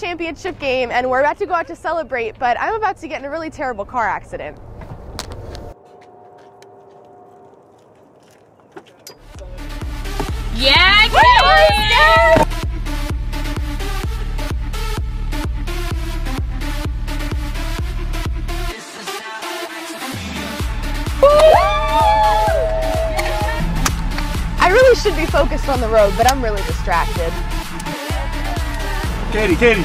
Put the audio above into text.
championship game and we're about to go out to celebrate, but I'm about to get in a really terrible car accident. Yeah, Katie! I really should be focused on the road, but I'm really distracted. Katie, Katie.